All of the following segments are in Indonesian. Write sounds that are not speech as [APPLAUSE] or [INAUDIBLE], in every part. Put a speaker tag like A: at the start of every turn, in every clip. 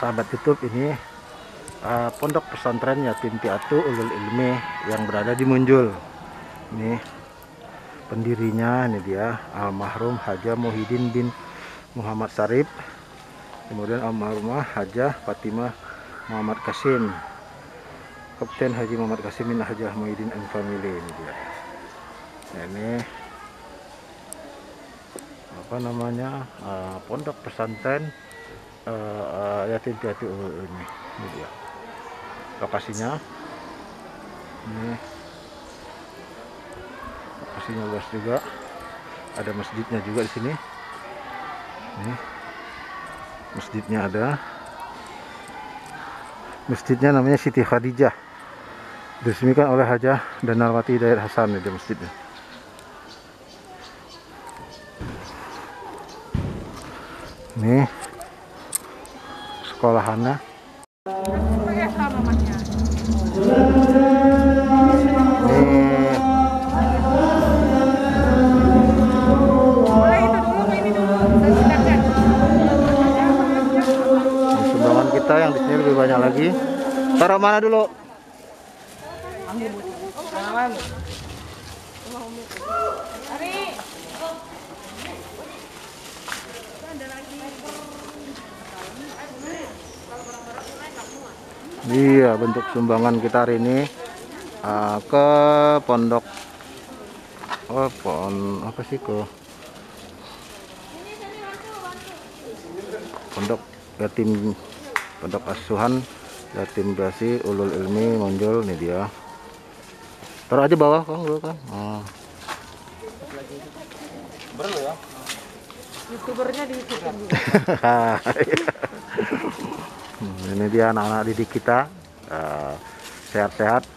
A: sahabat YouTube ini uh, pondok pesantren Yatim Piatu Ulul Ilmi yang berada di Munjul. Ini pendirinya ini dia almarhum Haja Muhyiddin bin Muhammad Sarip. Kemudian almarhumah Haja Fatimah Muhammad Kasim. Kapten Haji Muhammad Kasim bin Haja Muhyiddin and Family ini dia. Nah, ini apa namanya uh, pondok pesantren uh, yatim piatu ini ini dia. Lokasinya. Ini. Lokasinya luas juga. Ada masjidnya juga di sini. Ini. Masjidnya ada. Masjidnya namanya Siti Khadijah. Diresmikan oleh Hajah Danarwati Dayat Hasan itu masjidnya. Ini sekolahannya. Ini sumbangan kita yang di sini lebih banyak lagi. Taruh mana dulu Iya, bentuk sumbangan kita hari ini uh, ke pondok oh pon apa sih ke pondok yatim pondok asuhan yatim basi ulul ilmi monjol nih dia taruh aja bawah kang dulu kan oh.
B: ya. Youtubernya di [LAUGHS]
A: Hmm, ini dia anak-anak didik kita. Eh, sehat-sehat.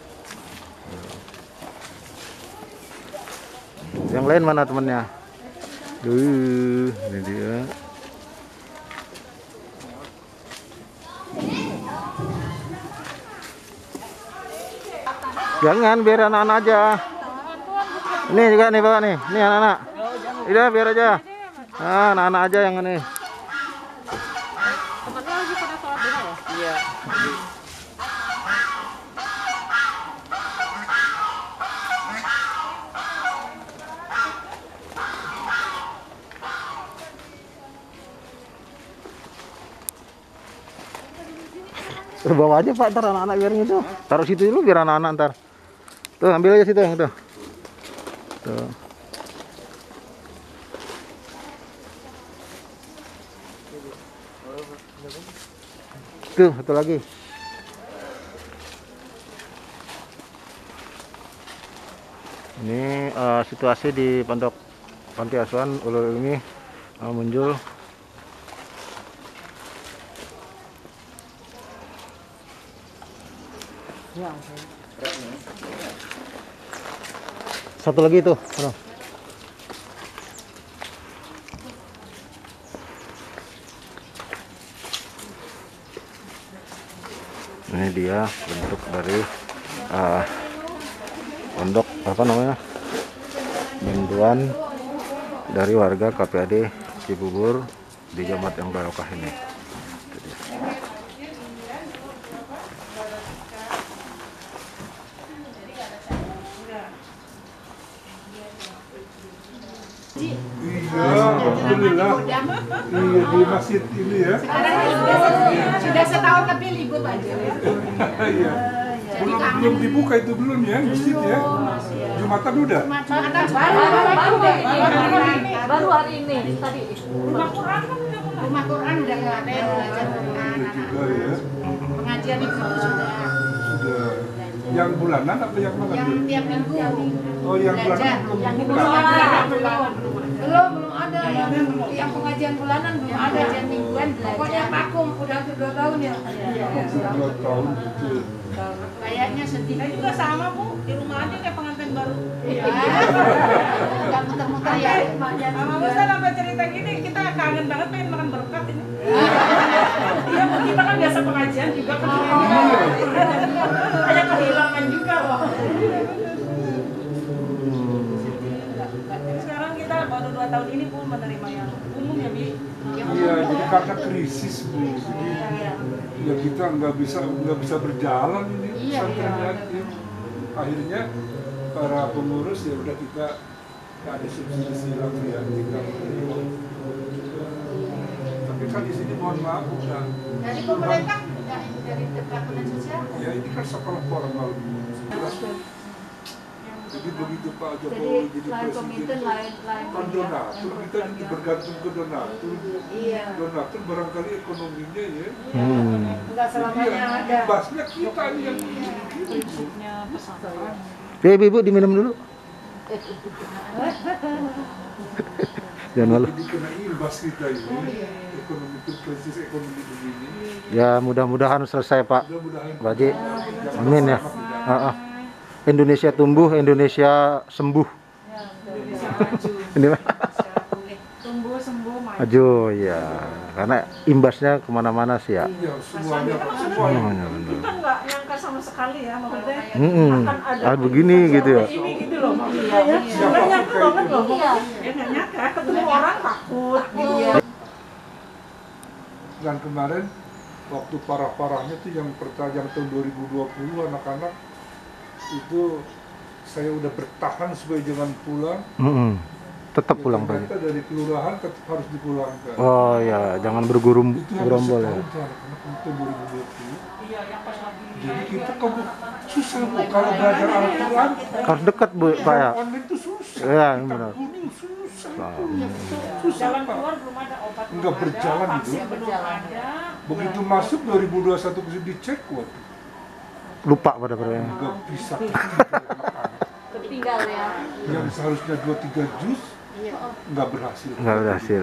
A: Yang lain mana temennya? Duh, ini dia. Jangan biar anak-anak aja. Ini juga nih bapak nih. Ini anak-anak. Udah biar aja. Ah, anak-anak aja yang ini
B: Temennya lagi pada sholat duha ya? Iya.
A: Terus bawa aja pak, ntar anak-anak biar gitu. Taruh situ dulu biar anak-anak ntar. Tuh ambil aja situ, tuh. Tuh. Tuh, satu lagi. Ini eh, situasi di pondok panti asuhan Ulul ini uh, muncul Satu lagi itu. Ini dia bentuk dari uh, pondok apa namanya? Bantuan dari warga KPAD Cibubur di Jamat yang barokah ini. Itu dia.
C: Iya, alhamdulillah. Iya di masjid ini ya.
D: Sudah setahun lebih libur aja.
C: Iya. Belum belum dibuka itu belum ya masjid ya. Jumatan udah.
D: Anak baru baru.
B: Baru hari ini tadi.
D: Rumah Quran kan udah Rumah Quran udah nggak ada yang belajar Quran.
C: Ada juga ya.
D: Pengajian itu sudah.
C: Sudah. Yang bulanan apa yang mana?
D: Yang tiap minggu.
C: Oh yang
D: Belajar.
C: bulanan belum
D: Yang
C: dibuka.
D: belum. Belum belum ada. Yang pengajian bulanan belum ada. Pengajian mingguan Pokoknya vakum udah hampir dua tahun ya.
C: Dua tahun betul.
D: Kayaknya sedih.
E: Saya juga sama bu, di rumah aja kayak pengantin baru.
D: Iya. Nggak muter-muter ya.
E: Sama Ustaz sampai cerita gini, kita kangen banget pengen makan berkat ini. [LAUGHS] Iya, Bu, kita kan biasa pengajian juga kan. Ada kehilangan juga loh. Baru dua tahun ini Bu menerima yang umum ya Bi.
C: Iya, jadi karena krisis bu. Jadi ya kita nggak bisa nggak bisa berjalan ini
D: Iya, iya.
C: akhirnya para pengurus ya udah kita nggak ada subsidi silang ya kita tapi kan di sini mohon maaf bukan
D: Dari pemerintah, dari, Departemen Sosial.
C: ya ini kan sekolah formal jadi begitu Pak
B: Jadi
C: Jokowi jadi
B: lain
C: presiden
B: lain lain
C: kan donatur kita bergantung ke donatur
D: Iya.
C: donatur barangkali ekonominya ya
A: Hmm.
D: Enggak selamanya ada.
C: Imbasnya kita nih yang
B: bentuknya pesantren.
A: Ya ibu-ibu diminum dulu. [LAUGHS] Jangan malu.
C: jadi kena imbas kita ini ekonomi itu krisis ekonomi begini
A: Ya mudah-mudahan selesai Pak.
C: mudah-mudahan
A: Pak Haji. Amin ya. Ah, ah. Indonesia tumbuh, Indonesia sembuh. [LAUGHS] Ini Pak.
E: Tumbuh sembuh maju.
A: maju ya. Karena imbasnya ke mana-mana sih ya.
C: iya semuanya Pak semuanya
A: Semuanya benar.
E: Kita nggak nyangka sama sekali ya maksudnya.
A: Mm-mm.
E: akan ada
A: Ah begini gitu ya.
E: ini gitu loh maksudnya ya. Nggak nyangka banget loh. Ya nggak nyangka ketemu orang takut gitu.
C: dan kemarin waktu parah-parahnya tuh yang pertama yang tahun 2020 anak-anak itu saya udah bertahan supaya jangan pulang
A: Mm-mm. Tetap
C: Ya,
A: pulang Pak.
C: Ternyata dari kelurahan tetap harus dipulangkan
A: Oh ya, jangan bergurum gerombol ya.
C: setahun tuh anak-anak itu 2020
E: Iya yang pas lagi.
C: jadi kita kalau susah bu kalau belajar Al-Quran
A: Harus dekat Bu Pak ya.
C: online itu susah
A: Iya,
C: Kita
A: benar.
C: kuning susah
A: Nah,
C: susah
E: Jalan
C: Pak
E: keluar belum ada obat belum
C: Nggak
E: ada,
C: berjalan itu. begitu masuk 2021 ke dicek waduh
A: lupa pada pada
C: nggak bisa
B: Tertinggal ya.
C: yang seharusnya 2-3 jus nggak berhasil
A: nggak berhasil.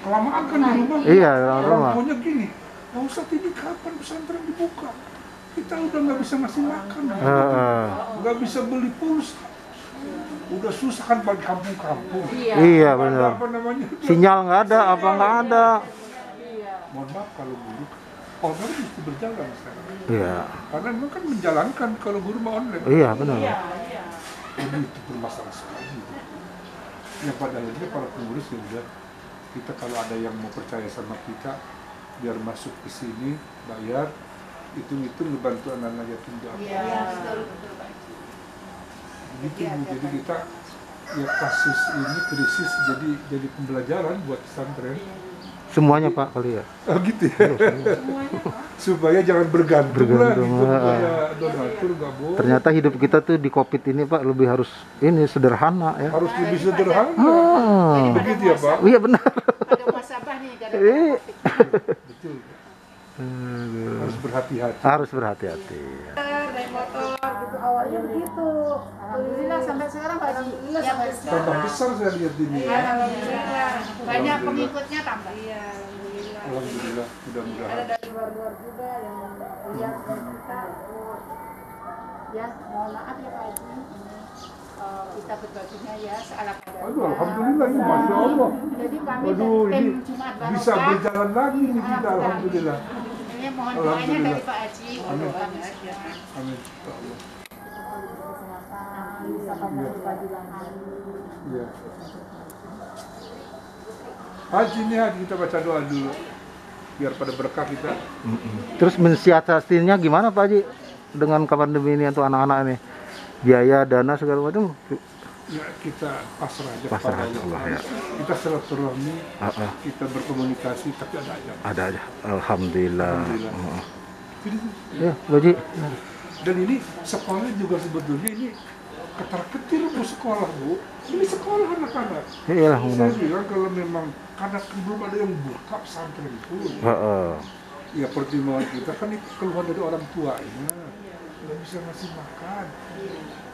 C: kelamaan kan di rumah
A: Iya,
C: orang
A: rumah.
C: tuanya gini Pak Ustadz ini kapan pesantren dibuka kita udah nggak bisa ngasih makan
A: Heeh.
C: nggak bisa beli pulsa udah susah kan bagi kampung-kampung
B: Iya.
A: Iya benar.
C: apa namanya
A: Sinyal nggak ada, apa nggak ada.
C: mohon maaf kalau guru online mesti berjalan sekarang
A: Iya,
C: karena memang kan menjalankan kalau guru mau online
A: iya benar.
C: Jadi itu bermasalah sekali gitu. yang pada akhirnya para pengurus ya udah kita kalau ada yang mau percaya sama kita biar masuk ke sini bayar itu itu ngebantu anak-anak yatim duafa
D: Iya, betul, betul, Pak.
C: begitu Bu. jadi kita ya kasus ini krisis jadi jadi pembelajaran buat pesantren
A: Semuanya Pak kali ya.
C: oh gitu ya supaya jangan bergantung, lah
A: Bergantung,
C: gitu
A: ah.
C: kepada donatur boleh
A: Ternyata hidup kita tuh di Covid ini Pak lebih harus ini sederhana ya.
C: harus lebih sederhana
A: Ah.
C: begitu ya pak
A: Iya benar.
D: Ada muasabah nih gara-gara
A: Eh.
D: Covid.
C: betul harus berhati-hati
A: Harus berhati-hati.
D: gitu awalnya begitu. Alhamdulillah sampai sekarang Pak alhamdulillah sampai sekarang.
C: Tambah besar saya lihat ini
D: Iya,
C: ya
D: alhamdulillah. Banyak pengikutnya tambah. Iya alhamdulillah.
C: Alhamdulillah
D: ada
C: mudah-mudahan.
D: Dari luar-luar juga yang lihat dan kita. Ya mohon maaf ya Pak Haji Eh, kita berbaginya ya seala kadar
C: Aduh, alhamdulillah ini masya Allah.
D: jadi kami dari
C: ini
D: tim Jumat Barokah.
C: bisa berjalan lagi nih kita alhamdulillah.
D: Ini mohon doanya
C: Alhamdulillah.
D: dari Pak Haji kami semua
C: amin Ya
D: langsung
C: Iya. Haji nih Haji kita baca doa dulu biar pada berkah kita
A: Terus mensiasatinya gimana Pak Haji dengan pandemi ini untuk anak-anak ini? Biaya, dana segala macam.
C: ya kita pasrah aja
A: Pasrah
C: kepada
A: aja Allah, ya.
C: kita silaturahmi
A: Ah, ah,
C: kita berkomunikasi tapi ada aja
A: ada aja. Alhamdulillah.
C: Alhamdulillah.
A: Ah.
C: Jadi,
A: Ya, Pak Haji.
C: dan ini sekolah juga sebetulnya ini ketar ketir bu sekolah bu. Ini sekolah anak-anak.
A: Iyalah,
C: saya
A: benar.
C: bilang kalau memang karena belum ada yang buka pesantren itu.
A: Heeh.
C: ya pertimbangan kita kan itu keluhan dari orang tuanya. Nggak bisa ngasih makan.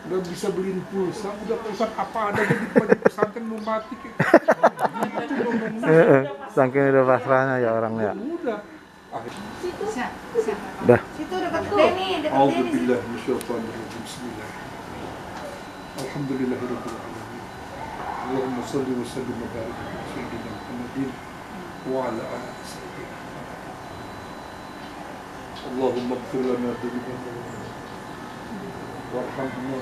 C: Nggak bisa beliin pulsa. Udah pulsa apa ada di pesantren mau mati kayak gitu.
A: Eh, Saking udah pasrahnya ya orangnya.
C: udah. Akhirnya
D: bisa bisa
A: Dah.
D: situ dekat Denny dekat Denny
C: الحمد لله رب العالمين. اللهم صل وسلم وبارك على سيدنا محمد وعلى آله سيدنا محمد اللهم اغفر لنا ذنوبنا وارحمنا.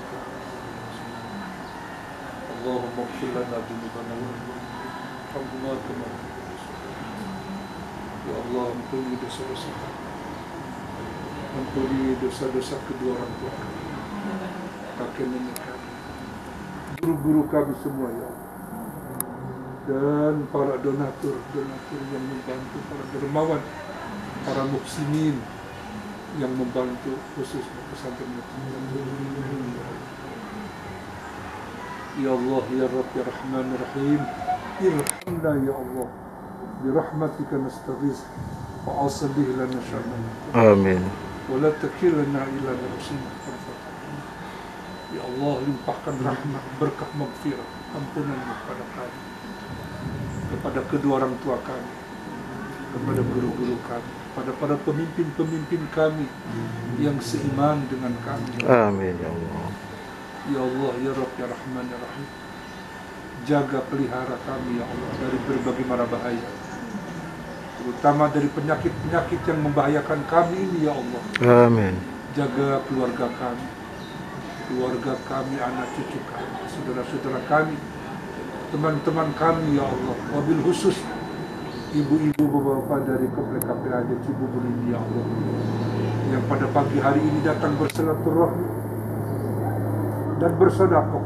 C: اللهم اغفر لنا ذنوبنا وارحمنا كما يا الله ampuni dosa-dosa ampuni dosa-dosaku dua دوسا tua kami kakek nenek Guru-guru kami semua ya. Dan para donatur, donatur yang membantu, para dermawan, para muksimin yang membantu khusus pesantren Ya Allah, Ya Rabb, Ya Rahman, Ya Rahim, irhamna Ya Allah, nastaghis, wa aslih lana sya'nana,
A: Amin.
C: la takilna Allah, limpahkan rahmat, berkah maghfirah, ampunanmu kepada kami, kepada kedua orang tua kami, kepada guru-guru kami, kepada para pemimpin-pemimpin kami yang seiman dengan kami.
A: Amin ya Allah.
C: Ya Allah, Ya Rabb, Ya Rahman, Ya Rahim Jaga pelihara kami, Ya Allah Dari berbagai mara bahaya Terutama dari penyakit-penyakit yang membahayakan kami ini, Ya Allah
A: Amin.
C: Jaga keluarga kami Keluarga kami, anak cucu kami Saudara-saudara kami Teman-teman kami, Ya Allah. Wabil khusus Ibu-ibu bapak-bapak dari komplek KPAD Cibubur ini, Ya Allah. Yang pada pagi hari ini datang bersilaturahmi dan bersedekah.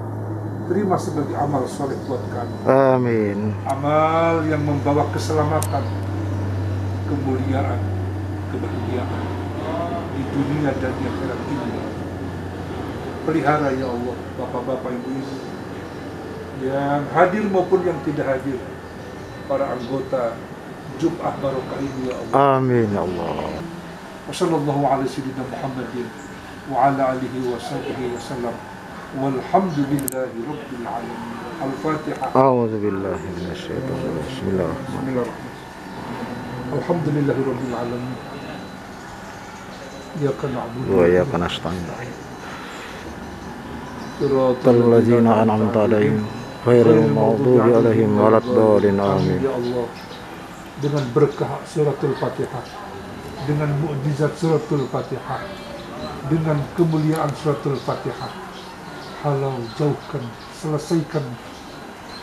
C: Terima sebagai amal soleh buat kami.
A: Amin.
C: amal yang membawa keselamatan kemuliaan kebahagiaan di dunia dan di akhirat ini pelihara ya Allah bapak-bapak ibu-ibu yang hadir maupun yang tidak hadir para anggota Jum'ah Barokah ini ya Allah
A: Amin ya Allah.
C: Wassalamualaikum ala sayyidina Muhammadin wa ala alihi wa sahbihi wa sallam walhamdulillahi rabbil alamin al-fatihah
A: A'udzu billahi rajim. Bismillahirrahmanirrahim.
C: Alhamdulillahi Rabbil Alamin. Iyyaka na'budu
A: Wa iyyaka Alladzina an'amta 'alaihim ghairil maghdubi 'alaihim waladdallin. Amin.
C: Ya Allah, dengan berkah suratul Fatihah, dengan mukjizat suratul Fatihah, dengan kemuliaan suratul Fatihah, halau jauhkan, selesaikan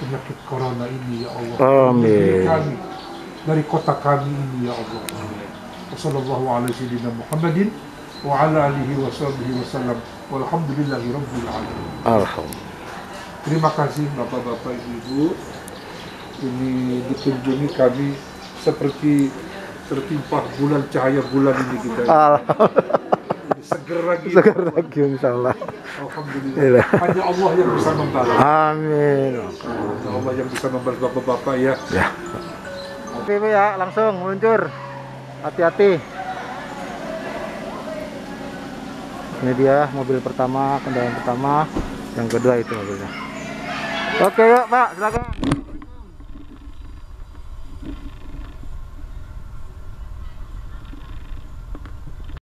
C: penyakit corona ini ya Allah.
A: Amin.
C: Dari kami, dari kota kami ini ya Allah. Wassalamualaikum warahmatullahi Muhammadin wa ala alihi wa sahbihi wa sallam. Alamin.
A: Alhamdulillah.
C: Terima kasih Bapak-bapak Ibu. Ini dikunjungi kami seperti tertimpa bulan cahaya bulan ini kita.
A: Alhamdulillah.
C: Ini seger lagi.
A: Segar lagi insyaallah.
C: Alhamdulillah.
A: Iya.
C: Hanya Allah yang bisa membalas.
A: Amin.
C: Hanya Allah yang bisa membalas Bapak-bapak ya.
A: Ya. Oke ya, langsung meluncur. Hati-hati. Ini dia mobil pertama, kendaraan pertama. Yang kedua itu mobilnya. Oke yuk Pak, silakan.